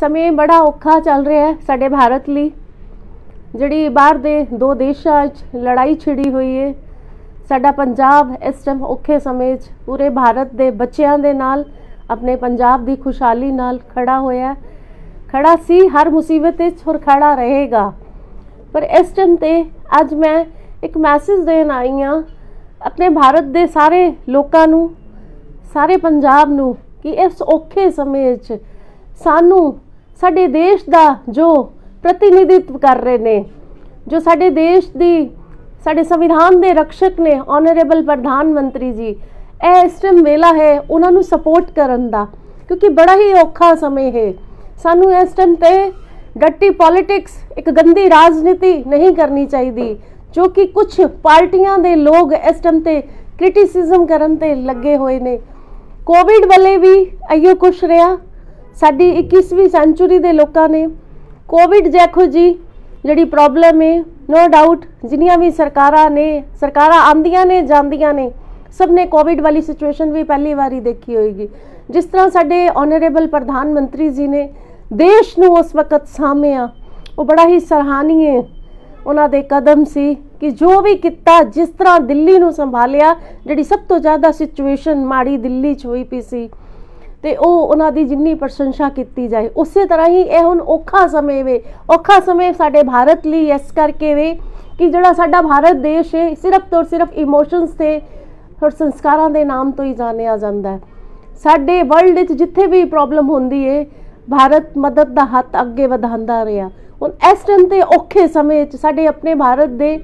ਸਮੇਂ ਬੜਾ ਔਖਾ ਚੱਲ ਰਿਹਾ ਹੈ ਸਾਡੇ ਭਾਰਤ ਲਈ ਜਿਹੜੀ ਬਾਹਰ ਦੇ ਦੋ ਦੇਸ਼ਾਂ 'ਚ ਲੜਾਈ ਛਿੜੀ ਹੋਈ ਹੈ ਸਾਡਾ ਪੰਜਾਬ ਇਸ ਟਾਈਮ ਔਖੇ ਸਮੇਂ 'ਚ ਪੂਰੇ ਭਾਰਤ ਦੇ ਬੱਚਿਆਂ ਦੇ ਨਾਲ, ਆਪਣੇ ਪੰਜਾਬ ਦੀ ਖੁਸ਼ਹਾਲੀ ਨਾਲ ਖੜਾ ਹੋਇਆ ਹੈ। ਖੜਾ ਸੀ ਹਰ ਮੁਸੀਬਤ ਵਿੱਚ ਔਰ ਖੜਾ ਰਹੇਗਾ ਪਰ ਇਸ ਟਾਈਮ ਤੇ ਅੱਜ ਮੈਂ ਇੱਕ ਮੈਸੇਜ ਦੇਣ ਆਈ ਹਾਂ ਆਪਣੇ ਭਾਰਤ ਦੇ ਸਾਰੇ ਲੋਕਾਂ ਨੂੰ, ਸਾਰੇ ਪੰਜਾਬ ਨੂੰ ਕਿ ਇਸ ਔਖੇ ਸਮੇਂ 'ਚ ਸਾਨੂੰ ਸਾਡੇ ਦੇਸ਼ ਦਾ ਜੋ ਪ੍ਰਤੀਨਿਧਿਤਵ ਕਰ ਰਹੇ ਨੇ, ਜੋ ਸਾਡੇ ਦੇਸ਼ ਦੀ, ਸਾਡੇ ਸੰਵਿਧਾਨ ਦੇ ਰਕਸ਼ਕ ਨੇ ਆਨਰੇਬਲ ਪ੍ਰਧਾਨ ਮੰਤਰੀ ਜੀ, ਇਹ ਇਸ ਟਾਈਮ ਵੇਲਾ ਹੈ ਉਹਨਾਂ ਨੂੰ ਸਪੋਰਟ ਕਰਨ ਦਾ, ਕਿਉਂਕਿ ਬੜਾ ਹੀ ਔਖਾ ਸਮੇਂ ਹੈ। ਸਾਨੂੰ ਇਸ ਟਾਈਮ ਤੇ ਡੱਟੀ ਪੋਲਿਟਿਕਸ ਇੱਕ ਗੰਦੀ ਰਾਜਨੀਤੀ ਨਹੀਂ ਕਰਨੀ ਚਾਹੀਦੀ, ਜੋ ਕਿ ਕੁਝ ਪਾਰਟੀਆਂ ਦੇ ਲੋਕ ਇਸ ਟਾਈਮ ਤੇ ਕ੍ਰਿਟਿਸਿਜ਼ਮ ਕਰਨ ਤੇ ਲੱਗੇ ਹੋਏ ਨੇ। ਕੋਵਿਡ ਵਾਲੇ ਵੀ ਅਈਓ ਕੁਛ ਰਿਹਾ ਸਾਡੀ 21ਵੀਂ ਸੈਂਚੁਰੀ ਦੇ ਲੋਕਾਂ ਨੇ ਕੋਵਿਡ ਦੇਖੋ ਜੀ ਜਿਹੜੀ ਪ੍ਰੋਬਲਮ ਹੈ ਨੋ ਡਾਊਟ ਜਿੰਨੀਆਂ ਵੀ ਸਰਕਾਰਾਂ ਨੇ, ਸਰਕਾਰਾਂ ਆਂਦੀਆਂ ਨੇ, ਜਾਂਦੀਆਂ ਨੇ, ਸਭ ਨੇ ਕੋਵਿਡ ਵਾਲੀ ਸਿਚੁਏਸ਼ਨ ਵੀ ਪਹਿਲੀ ਵਾਰੀ ਦੇਖੀ ਹੋਏਗੀ। ਜਿਸ ਤਰ੍ਹਾਂ ਸਾਡੇ ਆਨਰੇਬਲ ਪ੍ਰਧਾਨ ਮੰਤਰੀ ਜੀ ਨੇ ਦੇਸ਼ ਨੂੰ ਉਸ ਵਕਤ ਸਾਂਭਿਆ ਉਹ ਬੜਾ ਹੀ ਸਰਾਹਨੀय ਉਹਨਾਂ ਦੇ ਕਦਮ ਸੀ ਕਿ ਜੋ ਵੀ ਕੀਤਾ, ਜਿਸ ਤਰ੍ਹਾਂ ਦਿੱਲੀ ਨੂੰ ਸੰਭਾਲਿਆ, ਜਿਹੜੀ ਸਭ ਤੋਂ ਜ਼ਿਆਦਾ ਸਿਚੁਏਸ਼ਨ ਮਾੜੀ ਦਿੱਲੀ 'ਚ ਹੋਈ ਪਈ ਸੀ ਤੇ ਉਹ ਉਹਨਾਂ ਦੀ ਜਿੰਨੀ ਪ੍ਰਸ਼ੰਸਾ ਕੀਤੀ ਜਾਏ, ਉਸੇ ਤਰ੍ਹਾਂ ਹੀ ਇਹ ਹੁਣ ਔਖਾ ਸਮੇਂ ਵੇ, ਔਖਾ ਸਮੇਂ ਸਾਡੇ ਭਾਰਤ ਲਈ ਇਸ ਕਰਕੇ ਵੇ ਕਿ ਜਿਹੜਾ ਸਾਡਾ ਭਾਰਤ ਦੇਸ਼ ਹੈ ਸਿਰਫ ਤੋਂ ਸਿਰਫ ਇਮੋਸ਼ਨਸ ਤੇ ਔਰ ਸੰਸਕਾਰਾਂ ਦੇ ਨਾਮ ਤੋਂ ਹੀ ਜਾਣਿਆ ਜਾਂਦਾ ਹੈ। ਸਾਡੇ ਵਰਲਡ ਵਿੱਚ ਜਿੱਥੇ ਵੀ ਪ੍ਰੋਬਲਮ ਹੁੰਦੀ ਹੈ ਭਾਰਤ ਮਦਦ ਦਾ ਹੱਥ ਅੱਗੇ ਵਧਾਉਂਦਾ ਰਿਹਾ। ਹੁਣ ਇਸ ਟਾਈਮ ਤੇ ਔਖੇ ਸਮੇਂ 'ਚ ਸਾਡੇ ਆਪਣੇ ਭਾਰਤ ਦੇ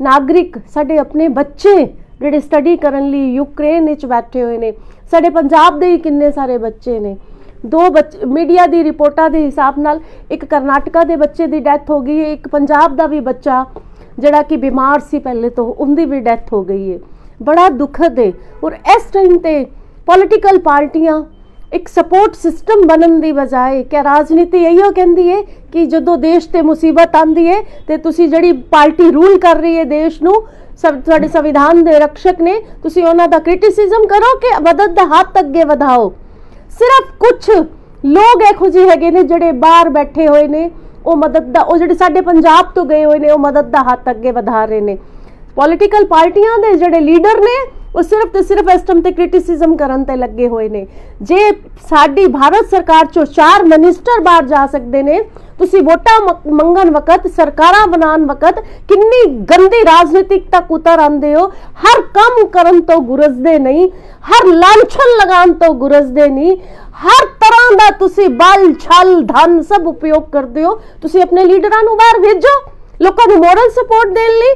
ਨਾਗਰਿਕ, ਸਾਡੇ ਆਪਣੇ ਬੱਚੇ ਜਿਹੜੇ ਸਟੱਡੀ ਕਰਨ ਲਈ ਯੂਕਰੇਨ ਵਿੱਚ ਬੈਠੇ ਹੋਏ ਨੇ। ਸਾਡੇ ਪੰਜਾਬ ਦੇ ਹੀ ਕਿੰਨੇ ਸਾਰੇ ਬੱਚੇ ਨੇ। ਦੋ ਬੱਚੇ ਮੀਡੀਆ ਦੀ ਰਿਪੋਰਟਾਂ ਦੇ ਹਿਸਾਬ ਨਾਲ ਇੱਕ ਕਰਨਾਟਕਾ ਦੇ ਬੱਚੇ ਦੀ ਡੈਥ ਹੋ ਗਈ ਹੈ, ਇੱਕ ਪੰਜਾਬ ਦਾ ਵੀ ਬੱਚਾ ਜਿਹੜਾ ਕਿ ਬਿਮਾਰ ਸੀ ਪਹਿਲੇ ਤੋਂ, ਉਹਦੀ ਵੀ ਡੈਥ ਹੋ ਗਈ ਹੈ। ਬੜਾ ਦੁਖਦ ਹੈ ਔਰ ਇਸ ਟਾਈਮ ਤੇ ਪੋਲਿਟੀਕਲ ਪਾਰਟੀਆਂ ਇੱਕ ਸਪੋਰਟ ਸਿਸਟਮ ਬਣਨ ਦੀ ਬਜਾਏ ਕਿ ਰਾਜਨੀਤੀ ਇਹੋ ਕਹਿੰਦੀ ਹੈ ਕਿ ਜਦੋਂ ਦੇਸ਼ ਤੇ ਮੁਸੀਬਤ ਆਂਦੀ ਹੈ ਤੇ ਤੁਸੀਂ ਜਿਹੜੀ ਪਾਰਟੀ ਰੂਲ ਕਰ ਰਹੀ ਹੈ ਦੇਸ਼ ਨੂੰ ਸਭ ਤੁਹਾਡੇ ਸੰਵਿਧਾਨ ਦੇ ਰਕਸ਼ਕ ਨੇ, ਤੁਸੀਂ ਉਹਨਾਂ ਦਾ ਕ੍ਰਿਟਿਸਿਜ਼ਮ ਕਰੋ ਕਿ ਮਦਦ ਦਾ ਹੱਥ ਅੱਗੇ ਵਧਾਓ। ਸਿਰਫ ਕੁਝ ਲੋਕ ਇਹੋ ਜਿਹੇ ਹੈਗੇ ਨੇ ਜਿਹੜੇ ਬਾਹਰ ਬੈਠੇ ਹੋਏ ਨੇ, ਉਹ ਮਦਦ ਦਾ, ਉਹ ਜਿਹੜੇ ਸਾਡੇ ਪੰਜਾਬ ਤੋਂ ਗਏ ਹੋਏ ਨੇ, ਉਹ ਮਦਦ ਦਾ ਹੱਥ ਅੱਗੇ ਵਧਾ ਰਹੇ ਨੇ। ਪੋਲੀਟੀਕਲ ਪਾਰਟੀਆਂ ਦੇ ਜਿਹੜੇ ਲੀਡਰ ਨੇ ਉਹ ਸਿਰਫ ਤੇ ਸਿਰਫ ਇਸ ਟਾਈਮ ਤੇ ਕ੍ਰਿਟਿਸਿਜ਼ਮ ਕਰਨ ਤੇ ਲੱਗੇ ਹੋਏ ਨੇ। ਜੇ ਸਾਡੀ ਭਾਰਤ ਸਰਕਾਰ ਚੋਂ ਚਾਰ ਮਿਨਿਸਟਰ ਬਾਹਰ ਜਾ ਸਕਦੇ ਨੇ, ਤੁਸੀਂ ਵੋਟਾਂ ਮੰਗਣ ਵਕਤ, ਸਰਕਾਰਾਂ ਬਣਾਉਣ ਵਕਤ ਕਿੰਨੀ ਗੰਦੀ ਰਾਜਨੀਤਿਕ ਤੱਕ ਉਤਰ ਆਉਂਦੇ ਹੋ। ਹਰ ਕੰਮ ਕਰਨ ਤੋਂ ਗੁਰਜ਼ਦੇ ਨਹੀਂ, ਹਰ ਲਾਂਛਨ ਲਗਾਉਣ ਤੋਂ ਗੁਰਜ਼ਦੇ ਨਹੀਂ। ਹਰ ਤਰ੍ਹਾਂ ਦਾ ਤੁਸੀਂ ਬਲ ਛਲ ਧਨ ਸਭ ਉਪਯੋਗ ਕਰਦੇ ਹੋ। ਤੁਸੀਂ ਆਪਣੇ ਲੀਡਰਾਂ ਨੂੰ ਬਾਹਰ ਭੇਜੋ। ਲੋਕਾਂ ਨੂੰ ਮੋਰਲ ਸਪੋਰਟ ਦੇਣ ਲਈ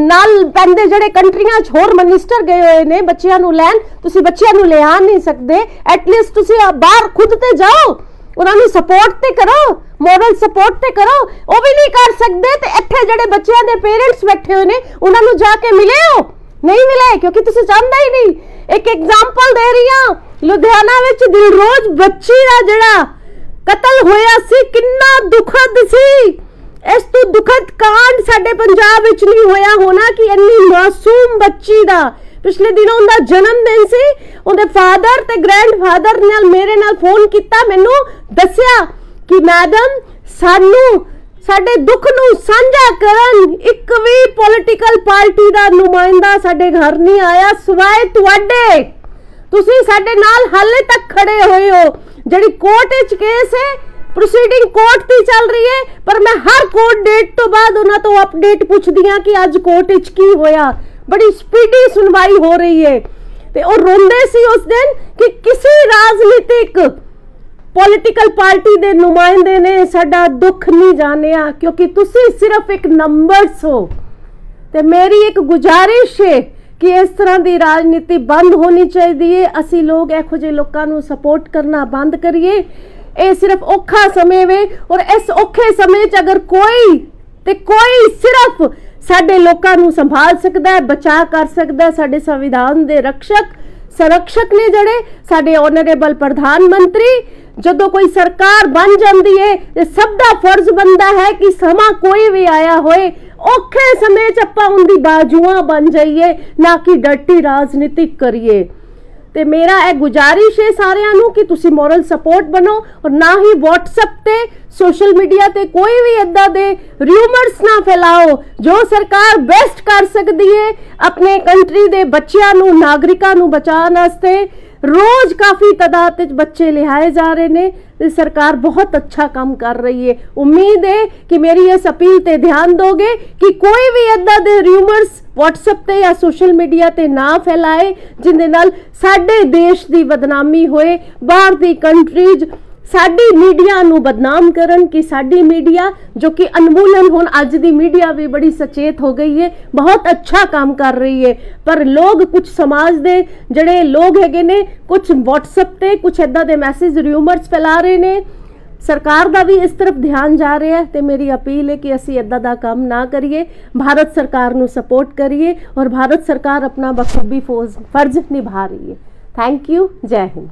ਨਾਲ ਪੈਂਦੇ ਜਿਹੜੇ ਕੰਟਰੀਆਂ 'ਚ ਹੋਰ ਮਿਨਿਸਟਰ ਗਏ ਹੋਏ ਨੇ, ਬੱਚਿਆਂ ਨੂੰ ਲੈਣ, ਤੁਸੀਂ ਬੱਚਿਆਂ ਨੂੰ ਲਿਆ ਨਹੀਂ ਸਕਦੇ। ਐਟਲੀਸਟ ਤੁਸੀਂ ਬਾਹਰ ਖੁਦ ਤੇ ਜਾਓ। ਉਹਨਾਂ ਨੂੰ ਸਪੋਰਟ ਤੇ ਕਰੋ ਮੋਰਲ ਸਪੋਰਟ ਤੇ ਕਰੋ। ਉਹ ਵੀ ਨਹੀਂ ਕਰ ਸਕਦੇ ਤੇ ਇੱਥੇ ਜਿਹੜੇ ਬੱਚਿਆਂ ਦੇ ਪੇਰੈਂਟਸ ਬੈਠੇ ਹੋਏ ਨੇ, ਉਹਨਾਂ ਨੂੰ ਜਾ ਕੇ ਮਿਲਿਓ। ਨਹੀਂ ਮਿਲੇ ਕਿਉਂਕਿ ਤੁਸੀਂ ਚਾਹੁੰਦਾ ਹੀ ਨਹੀਂ। ਇੱਕ ਐਗਜ਼ਾਮਪਲ ਦੇ ਰਹੀ ਹਾਂ, ਲੁਧਿਆਣਾ ਵਿੱਚ ਦਿਲਰੋਜ਼ ਬੱਚੀ ਦਾ ਜਿਹੜਾ ਕਤਲ ਹੋਇਆ ਸੀ, ਕਿੰਨਾ ਦੁਖਦ ਸੀ। ਇਸ ਤੋਂ ਦੁਖਦ ਕਾਂਡ ਸਾਡੇ ਪੰਜਾਬ ਵਿੱਚ ਨਹੀਂ ਹੋਇਆ ਹੋਣਾ ਕਿ ਇੰਨੀ ਮਾਸੂਮ ਬੱਚੀ ਦਾ ਪਿਛਲੇ ਦਿਨੋਂ ਉਹਦਾ ਜਨਮ ਦਿਨ ਸੀ। ਉਹਦੇ ਫਾਦਰ ਤੇ ਗ੍ਰੈਂਡਫਾਦਰ ਨਾਲ ਮੇਰੇ ਨਾਲ ਫੋਨ ਕੀਤਾ, ਮੈਨੂੰ ਦੱਸਿਆ ਕਿ ਮੈਡਮ ਸਾਨੂੰ, ਸਾਡੇ ਦੁੱਖ ਨੂੰ ਸਾਂਝਾ ਕਰਨ ਇੱਕ ਵੀ ਪੋਲਿਟੀਕਲ ਪਾਰਟੀ ਦਾ ਨੁਮਾਇੰਦਾ ਸਾਡੇ ਘਰ ਨਹੀਂ ਆਇਆ, ਸਿਵਾਏ ਤੁਹਾਡੇ। ਤੁਸੀਂ ਸਾਡੇ ਨਾਲ ਹਾਲੇ ਤੱਕ ਖੜੇ ਹੋਏ ਹੋ। ਜਿਹੜੀ ਕੋਰਟ ਵਿੱਚ ਕੇਸ ਹੈ ਪ੍ਰੋਸੀਡਿੰਗ ਕੋਰਟ ਤੇ ਚੱਲ ਰਹੀ ਹੈ, ਪਰ ਮੈਂ ਹਰ ਕੋਰਟ ਡੇਟ ਤੋਂ ਬਾਅਦ ਉਹਨਾਂ ਤੋਂ ਅਪਡੇਟ ਪੁੱਛਦੀ ਹਾਂ ਕਿ ਅੱਜ ਕੋਰਟ ਵਿੱਚ ਕੀ ਹੋਇਆ। ਬੜੀ ਸਪੀਡੀ ਸੁਣਵਾਈ ਹੋ ਰਹੀ ਹੈ। ਤੇ ਉਹ ਰੋਂਦੇ ਸੀ ਉਸ ਦਿਨ ਕਿ ਕਿਸੇ ਰਾਜਨੀਤਿਕ ਪੋਲਿਟੀਕਲ ਪਾਰਟੀ ਦੇ ਨੁਮਾਇੰਦੇ ਨੇ ਸਾਡਾ ਦੁੱਖ ਨਹੀਂ ਜਾਣਿਆ, ਕਿਉਂਕਿ ਤੁਸੀਂ ਸਿਰਫ ਇੱਕ ਨੰਬਰਸ ਹੋ। ਤੇ ਮੇਰੀ ਇੱਕ ਗੁਜ਼ਾਰਿਸ਼ ਹੈ ਕਿ ਇਸ ਤਰ੍ਹਾਂ ਦੀ ਰਾਜਨੀਤੀ ਬੰਦ ਹੋਣੀ ਚਾਹੀਦੀ ਹੈ। ਅਸੀਂ ਲੋਕ ਇਹੋ ਜਿਹੇ ਲੋਕਾਂ ਨੂੰ ਸਪੋਰਟ ਕਰਨਾ ਬੰਦ ਕਰੀਏ। ਇਹ ਸਿਰਫ ਔਖਾ ਸਮੇਂ ਵੇ ਔਰ ਇਸ ਔਖੇ ਸਮੇਂ 'ਚ ਅਗਰ ਕੋਈ ਤੇ ਕੋਈ ਸਿਰਫ ਸਾਡੇ ਲੋਕਾਂ ਨੂੰ ਸੰਭਾਲ ਸਕਦਾ ਹੈ ਬਚਾ ਕਰ ਸਕਦਾ ਹੈ, ਸਾਡੇ ਸੰਵਿਧਾਨ ਦੇ ਰਕਸ਼ਕ ਸੰਰਕਸ਼ਕ ਨੇ ਜਿਹੜੇ ਸਾਡੇ ਓਨਰੇਬਲ ਪ੍ਰਧਾਨ ਮੰਤਰੀ, ਜਦੋਂ ਕੋਈ ਸਰਕਾਰ ਬਣ ਜਾਂਦੀ ਹੈ ਤੇ ਸਭ ਦਾ ਫਰਜ਼ ਬਣਦਾ ਹੈ ਕਿ ਸਮਾਂ ਕੋਈ ਵੀ ਆਇਆ ਹੋਏ, ਔਖੇ ਸਮੇਂ 'ਚ ਆਪਾਂ ਉਹਦੀ ਬਾਜੂਆਂ ਬਣ ਜਾਈਏ, ਨਾ ਕਿ ਡਰਟੀ ਰਾਜਨੀਤਿਕ ਕਰੀਏ। ਤੇ ਮੇਰਾ ਇਹ ਗੁਜ਼ਾਰਿਸ਼ ਹੈ ਸਾਰਿਆਂ ਨੂੰ ਕਿ ਤੁਸੀਂ ਮੋਰਲ ਸਪੋਰਟ ਬਣੋ ਔਰ ਨਾ ਹੀ WhatsApp ਤੇ ਸੋਸ਼ਲ ਮੀਡੀਆ ਤੇ ਕੋਈ ਵੀ ਇਦਾਂ ਦੇ ਰਿਊਮਰਸ ਨਾ ਫੈਲਾਓ ਜੋ ਸਰਕਾਰ ਬੈਸਟ ਕਰ ਸਕਦੀ ਹੈ ਆਪਣੇ ਕੰਟਰੀ ਦੇ ਬੱਚਿਆਂ ਨੂੰ, ਨਾਗਰਿਕਾਂ ਨੂੰ ਬਚਾਉਣ ਵਾਸਤੇ। ਰੋਜ਼ ਕਾਫੀ ਤਾਦਾਦ ਵਿੱਚ ਬੱਚੇ ਲਿਆਏ ਜਾ ਰਹੇ ਨੇ ਤੇ ਸਰਕਾਰ ਬਹੁਤ ਅੱਛਾ ਕੰਮ ਕਰ ਰਹੀ ਹੈ ਉਮੀਦ ਹੈ ਕਿ ਮੇਰੀ ਇਸ ਅਪੀਲ ਤੇ ਧਿਆਨ ਦੋਗੇ ਕਿ ਕੋਈ ਵੀ ਇਦਾਂ ਦੇ ਰਿਊਮਰਸ WhatsApp ਤੇ ਜਾਂ ਸੋਸ਼ਲ ਮੀਡੀਆ ਤੇ ਨਾ ਫੈਲਾਏ ਜਿੰਦੇ ਨਾਲ ਸਾਡੇ ਦੇਸ਼ ਦੀ ਬਦਨਾਮੀ ਹੋਏ ਬਾਹਰ ਦੀ ਕੰਟਰੀਜ਼ ਸਾਡੀ ਮੀਡੀਆ ਨੂੰ ਬਦਨਾਮ ਕਰਨ ਕਿ ਸਾਡੀ ਮੀਡੀਆ, ਜੋ ਕਿ ਅਨਮੋਲਨ ਹੁਣ, ਅੱਜ ਦੀ ਮੀਡੀਆ ਵੀ ਬੜੀ ਸਚੇਤ ਹੋ ਗਈ ਹੈ ਬਹੁਤ ਅੱਛਾ ਕੰਮ ਕਰ ਰਹੀ ਹੈ ਪਰ ਲੋਕ ਕੁਝ ਸਮਾਜ ਦੇ ਜਿਹੜੇ ਲੋਕ ਹੈਗੇ ਨੇ ਕੁਝ WhatsApp ਤੇ ਕੁਝ ਇਦਾਂ ਦੇ ਮੈਸੇਜ ਰਿਊਮਰਸ ਫੈਲਾ ਰਹੇ ਨੇ। ਸਰਕਾਰ ਦਾ ਵੀ ਇਸ ਤਰਫ ਧਿਆਨ ਜਾ ਰਿਹਾ ਹੈ ਤੇ ਮੇਰੀ ਅਪੀਲ ਹੈ ਕਿ ਅਸੀਂ ਇਦਾਂ ਦਾ ਕੰਮ ਨਾ ਕਰੀਏ। ਭਾਰਤ ਸਰਕਾਰ ਨੂੰ ਸਪੋਰਟ ਕਰੀਏ ਔਰ ਭਾਰਤ ਸਰਕਾਰ ਆਪਣਾ ਬਖੂਬੀ ਫੌਜ, ਫਰਜ਼ ਨਿਭਾ ਰਹੀ ਹੈ। ਥੈਂਕ ਯੂ ਜੈ ਹਿੰਦ।